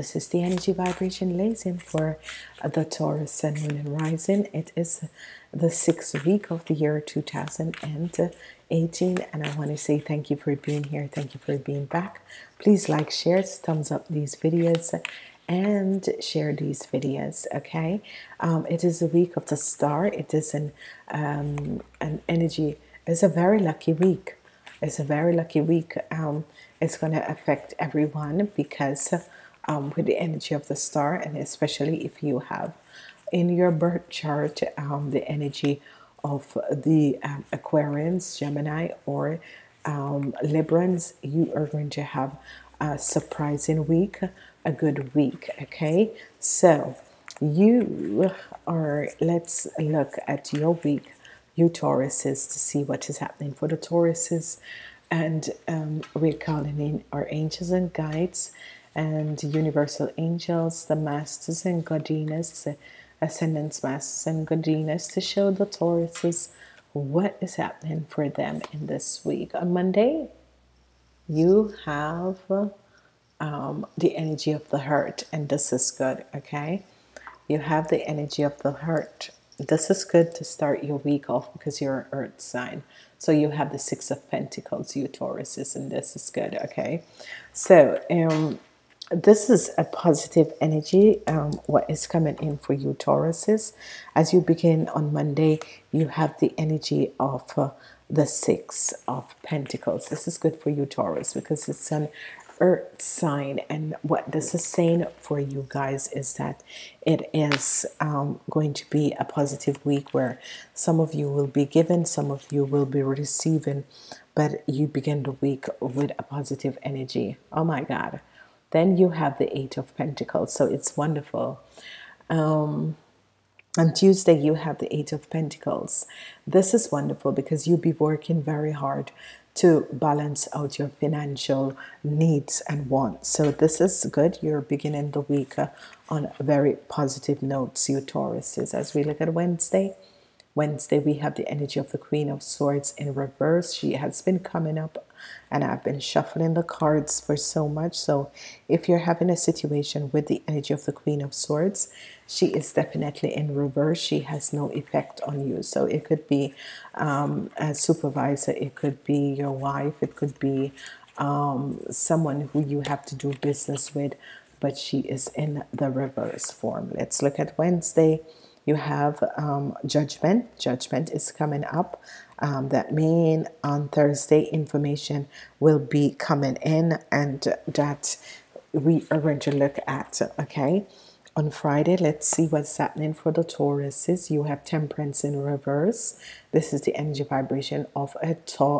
This is the energy vibration lazy for the Taurus Sun, Moon, and Rising. It is the sixth week of the year 2018, and I want to say thank you for being here. Thank you for being back. Please like, share, thumbs up these videos, and share these videos. Okay, um, it is a week of the star. It is an um, an energy. It's a very lucky week. It's a very lucky week. Um, it's going to affect everyone because um, with the energy of the star, and especially if you have in your birth chart um, the energy of the um, Aquarians, Gemini, or um, Librans, you are going to have a surprising week, a good week. Okay, so you are, let's look at your week, you Tauruses, to see what is happening for the Tauruses. And um, we're calling in our angels and guides and universal angels, the masters and the ascendants, masters and guardians, to show the Tauruses what is happening for them in this week. On Monday, you have um, the energy of the hurt, and this is good, okay? You have the energy of the hurt. This is good to start your week off because you're an earth sign. So you have the Six of Pentacles, you Tauruses, and this is good, okay? So, um, this is a positive energy um, what is coming in for you Tauruses. As you begin on Monday you have the energy of uh, the six of Pentacles. This is good for you Taurus because it's an earth sign. And what this is saying for you guys is that it is um, going to be a positive week where some of you will be given some of you will be receiving but you begin the week with a positive energy. Oh my god then you have the Eight of Pentacles. So it's wonderful. Um, on Tuesday, you have the Eight of Pentacles. This is wonderful because you'll be working very hard to balance out your financial needs and wants. So this is good. You're beginning the week uh, on very positive notes, you Tauruses. As we look at Wednesday, Wednesday we have the energy of the Queen of Swords in reverse. She has been coming up and I've been shuffling the cards for so much. So if you're having a situation with the energy of the Queen of Swords, she is definitely in reverse. She has no effect on you. So it could be um, a supervisor, it could be your wife, it could be um, someone who you have to do business with, but she is in the reverse form. Let's look at Wednesday you have um, judgment. Judgment is coming up um, that mean on Thursday information will be coming in and that we are going to look at okay? On Friday let's see what's happening for the Tauruses. You have temperance in reverse. This is the energy vibration of a,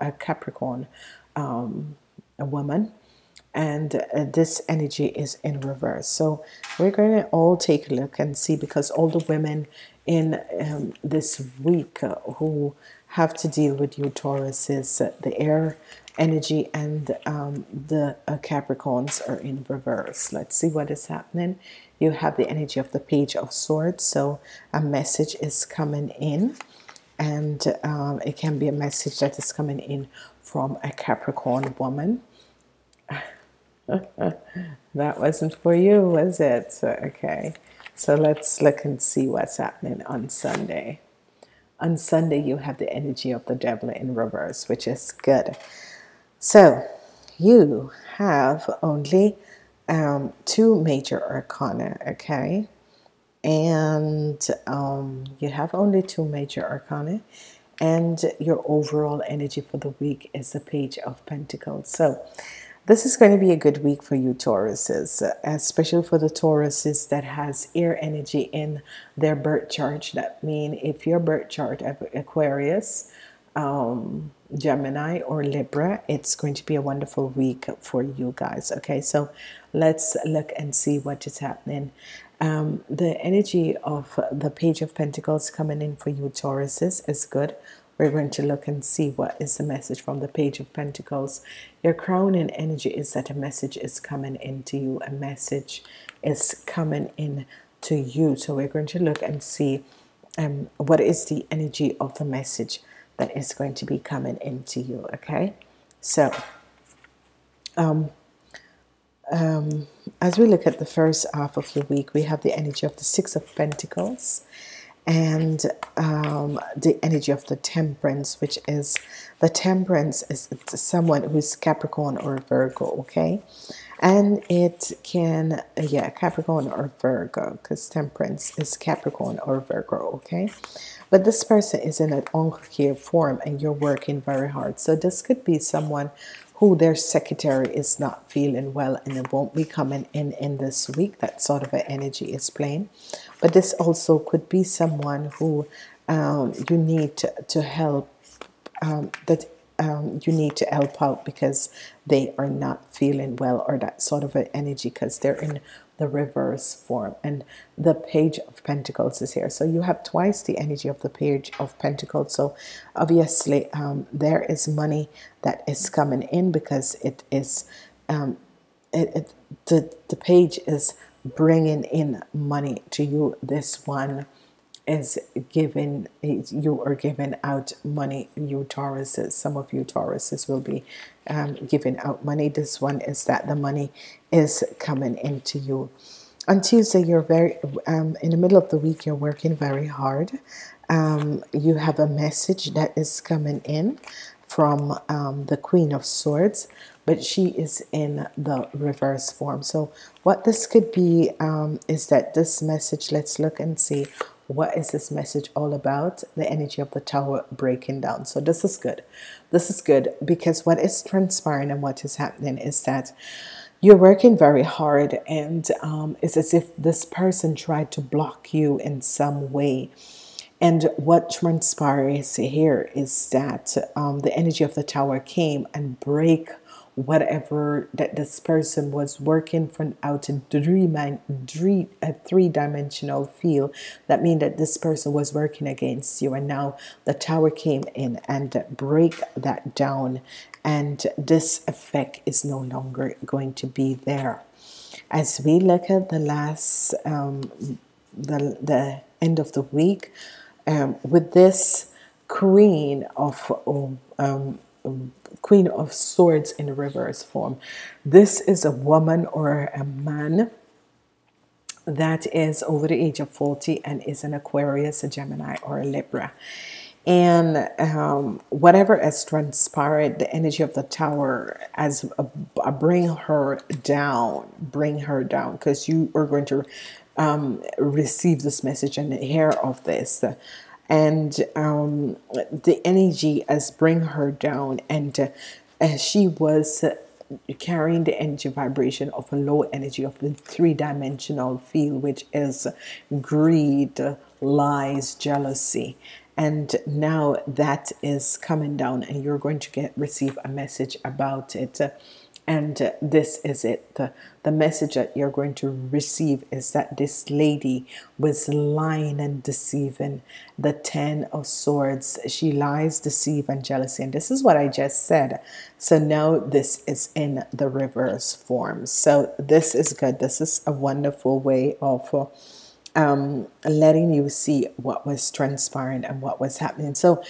a Capricorn um, a woman and uh, this energy is in reverse. So we're going to all take a look and see because all the women in um, this week uh, who have to deal with you Taurus is uh, the air energy and um, the uh, Capricorns are in reverse. Let's see what is happening. You have the energy of the page of swords so a message is coming in and um, it can be a message that is coming in from a Capricorn woman that wasn't for you, was it? So, okay, so let's look and see what's happening on Sunday. On Sunday, you have the energy of the devil in reverse, which is good. So, you have only um, two major arcana, okay? And um, you have only two major arcana, and your overall energy for the week is the Page of Pentacles. So, this is going to be a good week for you Tauruses, especially for the Tauruses that has air energy in their birth chart. That mean if your birth chart Aquarius, um, Gemini or Libra, it's going to be a wonderful week for you guys. Okay, so let's look and see what is happening. Um, the energy of the Page of Pentacles coming in for you Tauruses is good we're going to look and see what is the message from the page of Pentacles. Your crown and energy is that a message is coming into you. A message is coming in to you. So we're going to look and see um, what is the energy of the message that is going to be coming into you okay? So um, um, as we look at the first half of the week, we have the energy of the Six of Pentacles and um, the energy of the Temperance, which is the Temperance is someone who's Capricorn or Virgo, okay? And it can, yeah, Capricorn or Virgo, because Temperance is Capricorn or Virgo, okay? But this person is in an unclear form and you're working very hard. So this could be someone who their secretary is not feeling well and it won't be coming in in this week. That sort of an energy is playing. But this also could be someone who um, you need to, to help, um, that um, you need to help out because they are not feeling well or that sort of an energy because they're in the reverse form. And the page of pentacles is here. So you have twice the energy of the page of pentacles. So obviously um, there is money that is coming in because it is um, it, it, the, the page is bringing in money to you this one is giving you are giving out money you Tauruses some of you Tauruses will be um, giving out money. This one is that the money is coming into you. On Tuesday you're very um, in the middle of the week you're working very hard. Um, you have a message that is coming in from um, the Queen of Swords but she is in the reverse form. So what this could be um, is that this message let's look and see what is this message all about? The energy of the tower breaking down. So this is good. This is good because what is transpiring and what is happening is that you're working very hard and um, it's as if this person tried to block you in some way. And what transpires here is that um, the energy of the tower came and break whatever that this person was working from out in three a three-dimensional field that means that this person was working against you. And now the tower came in and break that down and this effect is no longer going to be there. As we look at the last um, the, the end of the week um, with this queen of um, Queen of Swords in reverse form. This is a woman or a man that is over the age of 40 and is an Aquarius, a Gemini, or a Libra. And um, whatever has transpired, the energy of the tower as a, a bring her down, bring her down, because you are going to um, receive this message and hear of this and um, the energy as bring her down and uh, she was carrying the energy vibration of a low energy of the three-dimensional field which is greed lies jealousy. And now that is coming down and you're going to get receive a message about it and uh, this is it. The, the message that you're going to receive is that this lady was lying and deceiving the ten of swords. She lies deceive and jealousy and this is what I just said. So now this is in the reverse form. So this is good. This is a wonderful way of uh, um, letting you see what was transpiring and what was happening. So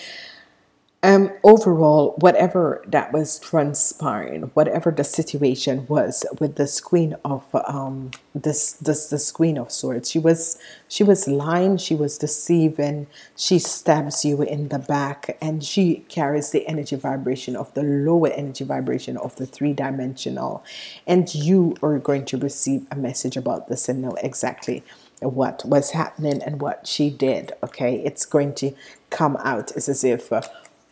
um, overall, whatever that was transpiring, whatever the situation was with this queen of um, this this this queen of swords, she was she was lying, she was deceiving, she stabs you in the back, and she carries the energy vibration of the lower energy vibration of the three dimensional, and you are going to receive a message about this and know exactly what was happening and what she did. Okay, it's going to come out. It's as if. Uh,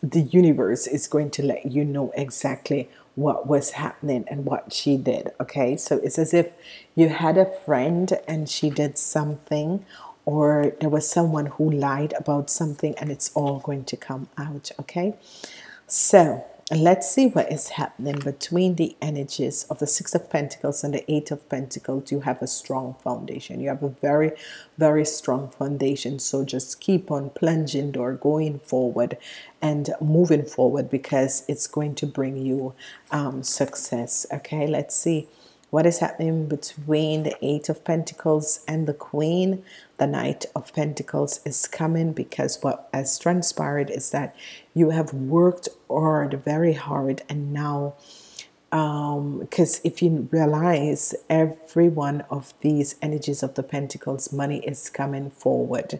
the universe is going to let you know exactly what was happening and what she did okay? So it's as if you had a friend and she did something or there was someone who lied about something and it's all going to come out okay? So let's see what is happening between the energies of the six of pentacles and the eight of pentacles. You have a strong foundation. You have a very very strong foundation. So just keep on plunging or going forward and moving forward because it's going to bring you um, success. Okay let's see what is happening between the eight of pentacles and the queen? The knight of pentacles is coming because what has transpired is that you have worked hard very hard and now because um, if you realize every one of these energies of the pentacles money is coming forward.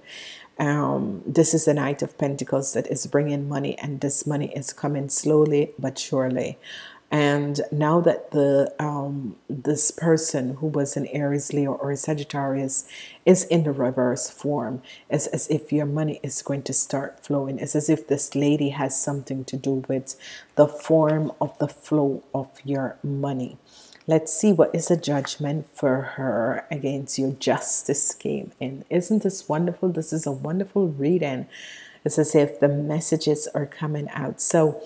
Um, this is the knight of pentacles that is bringing money and this money is coming slowly but surely and now that the um, this person who was an Aries, Leo, or a Sagittarius is in the reverse form, it's as if your money is going to start flowing. It's as if this lady has something to do with the form of the flow of your money. Let's see what is a judgment for her against your justice came in. Isn't this wonderful? This is a wonderful reading. It's as if the messages are coming out. So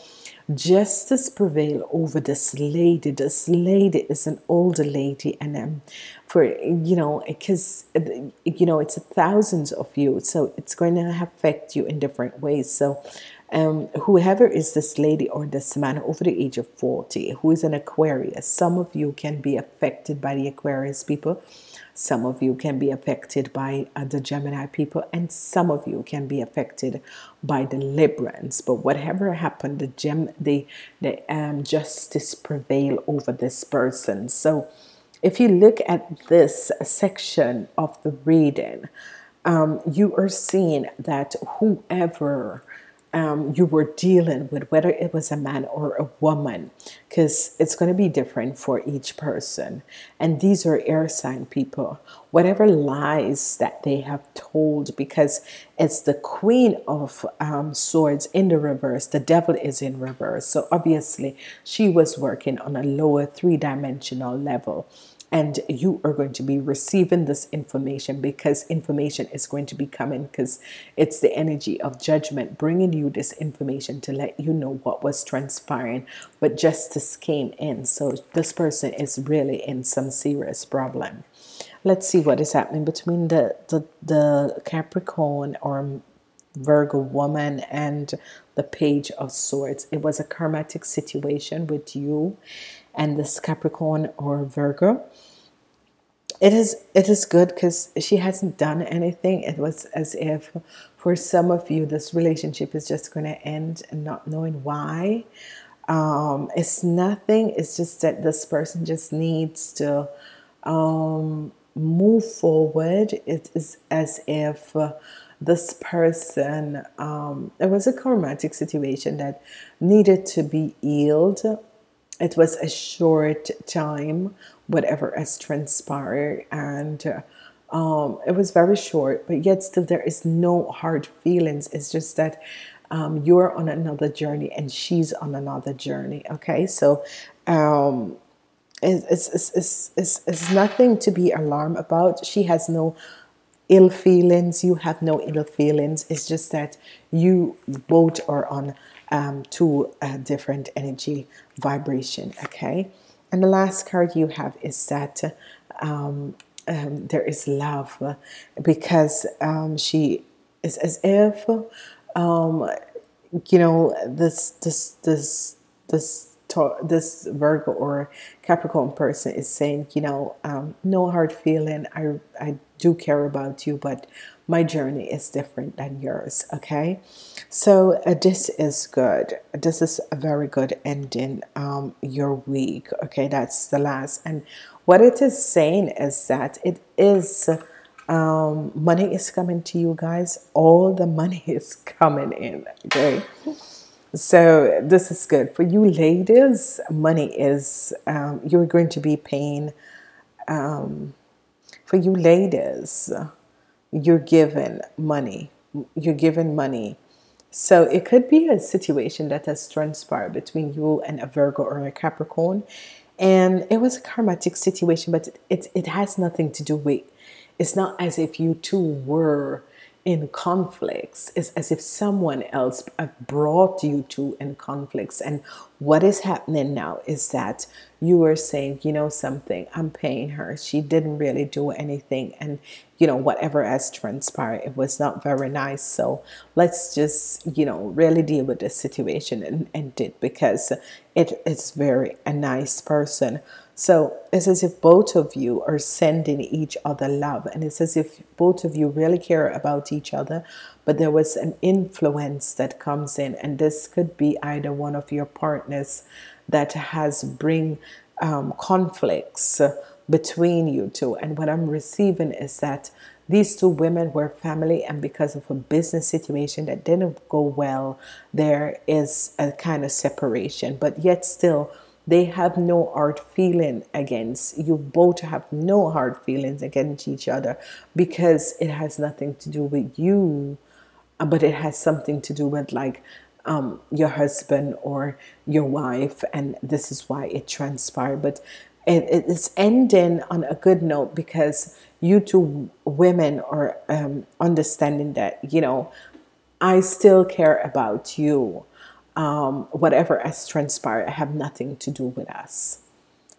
justice prevail over this lady. This lady is an older lady and um, for you know because you know it's thousands of you so it's going to affect you in different ways. So um, whoever is this lady or this man over the age of 40 who is an Aquarius some of you can be affected by the Aquarius people some of you can be affected by the Gemini people, and some of you can be affected by the Librans. But whatever happened, the gem, the the um, justice prevail over this person. So, if you look at this section of the reading, um, you are seeing that whoever um, you were dealing with, whether it was a man or a woman, because it's going to be different for each person. And these are air sign people. Whatever lies that they have told, because it's the Queen of um, Swords in the reverse, the devil is in reverse. So obviously, she was working on a lower three dimensional level and you are going to be receiving this information because information is going to be coming because it's the energy of judgment bringing you this information to let you know what was transpiring. But justice came in so this person is really in some serious problem. Let's see what is happening between the the, the capricorn or Virgo woman and the page of swords. It was a karmatic situation with you and this Capricorn or Virgo. It is it is good because she hasn't done anything. It was as if for some of you this relationship is just going to end and not knowing why. Um, it's nothing. It's just that this person just needs to um, move forward. It is as if uh, this person, um, it was a karmatic situation that needed to be healed it was a short time, whatever has transpired, and um, it was very short, but yet still there is no hard feelings. It's just that um, you're on another journey and she's on another journey. Okay, so um, it's, it's, it's, it's, it's nothing to be alarmed about. She has no ill feelings. You have no ill feelings. It's just that you both are on um, to a different energy vibration. Okay, and the last card you have is that um, um, there is love because um, she is as if um, you know this this this this this Virgo or Capricorn person is saying, you know, um, no hard feeling. I I do care about you, but my journey is different than yours. Okay, so uh, this is good. This is a very good ending um, your week. Okay, that's the last. And what it is saying is that it is um, money is coming to you guys. All the money is coming in. Okay. So this is good for you ladies. Money is um, you're going to be paying um, for you ladies you're given money. You're given money. So it could be a situation that has transpired between you and a Virgo or a Capricorn. And it was a karmatic situation, but it, it, it has nothing to do with, it's not as if you two were in conflicts. It's as if someone else brought you two in conflicts. And what is happening now is that you are saying, you know, something, I'm paying her. She didn't really do anything. And, you know, whatever has transpired, it was not very nice. So let's just, you know, really deal with the situation and end it because it is very a nice person. So it's as if both of you are sending each other love, and it's as if both of you really care about each other. But there was an influence that comes in, and this could be either one of your partners that has bring um, conflicts between you two. And what I'm receiving is that these two women were family, and because of a business situation that didn't go well, there is a kind of separation. But yet, still, they have no hard feeling against you. Both have no hard feelings against each other because it has nothing to do with you, but it has something to do with like um, your husband or your wife, and this is why it transpired. But it, it's ending on a good note because you two women are um, understanding that you know I still care about you. Um, whatever has transpired, have nothing to do with us.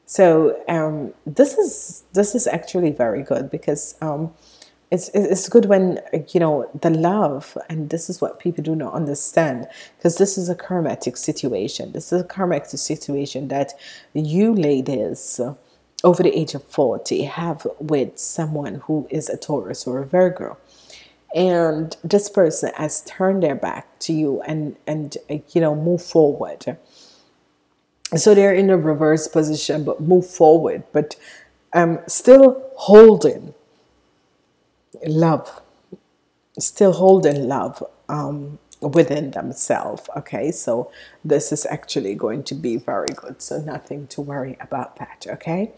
So um, this is this is actually very good because um, it's it's good when you know the love and this is what people do not understand because this is a karmatic situation this is a karmatic situation that you ladies over the age of 40 have with someone who is a Taurus or a Virgo and this person has turned their back to you and and you know move forward so they're in a reverse position but move forward but um still holding love, still holding love um, within themselves. Okay, so this is actually going to be very good. So nothing to worry about that. Okay,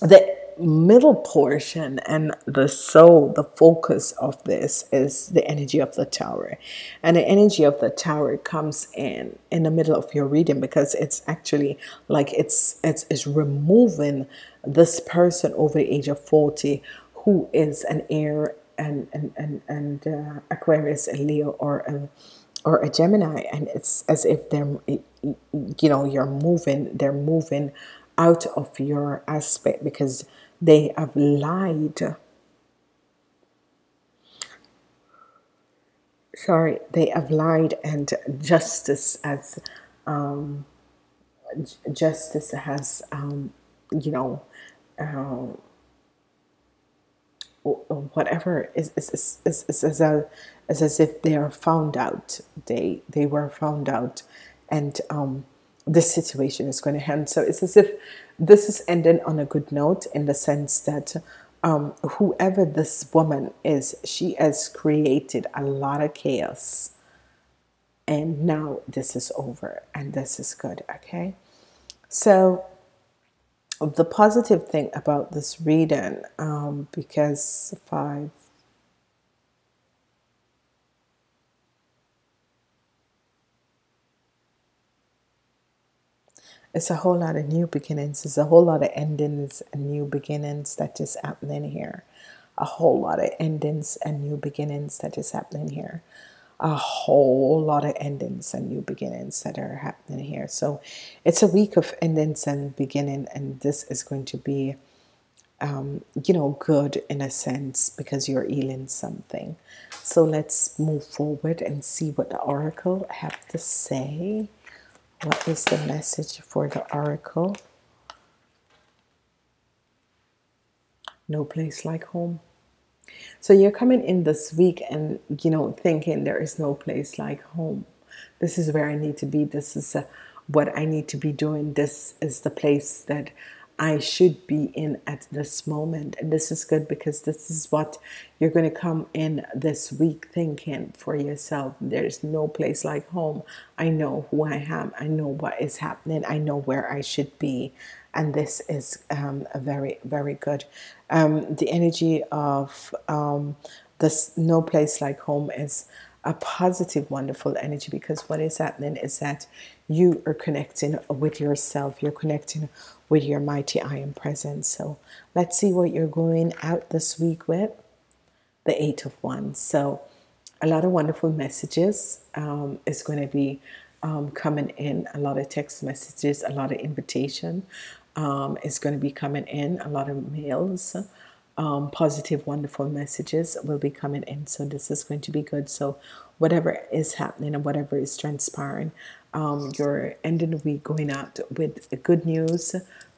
the middle portion and the soul, the focus of this is the energy of the tower. And the energy of the tower comes in in the middle of your reading because it's actually like it's it's, it's removing this person over the age of 40 who is an air and and and, and uh, Aquarius, a Leo, or a or a Gemini, and it's as if they're you know you're moving, they're moving out of your aspect because they have lied. Sorry, they have lied, and justice as um, justice has um, you know. Uh, whatever is is, is, is, as, is as if they are found out they they were found out and um, this situation is going to end so it's as if this is ending on a good note in the sense that um, whoever this woman is she has created a lot of chaos. And now this is over and this is good okay? So the positive thing about this reading, um, because five, it's a whole lot of new beginnings. It's a whole lot of endings and new beginnings that is happening here. A whole lot of endings and new beginnings that is happening here a whole lot of endings and new beginnings that are happening here. So it's a week of endings and beginning, and this is going to be, um, you know, good in a sense because you're healing something. So let's move forward and see what the oracle have to say. What is the message for the oracle? No place like home. So you're coming in this week and, you know, thinking there is no place like home. This is where I need to be. This is uh, what I need to be doing. This is the place that I should be in at this moment. And this is good because this is what you're going to come in this week thinking for yourself. There's no place like home. I know who I am. I know what is happening. I know where I should be. And this is um, a very, very good. Um, the energy of um, this no place like home is a positive, wonderful energy because what is happening is that you are connecting with yourself. You're connecting with your mighty I am present. So let's see what you're going out this week with. The Eight of Wands. So a lot of wonderful messages um, is going to be um, coming in. A lot of text messages, a lot of invitation um, is going to be coming in. A lot of mails. Um, positive, wonderful messages will be coming in. So this is going to be good. So whatever is happening and whatever is transpiring, um, you're ending the week going out with good news.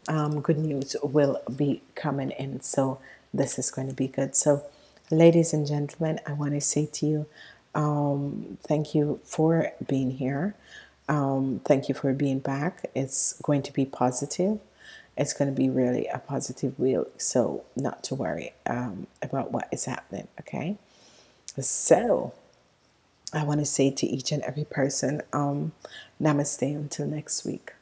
Um, good news will be coming in. So this is going to be good. So, ladies and gentlemen, I want to say to you, um, thank you for being here. Um, thank you for being back. It's going to be positive. It's going to be really a positive week, so not to worry um, about what is happening. Okay, so I want to say to each and every person, um, namaste until next week.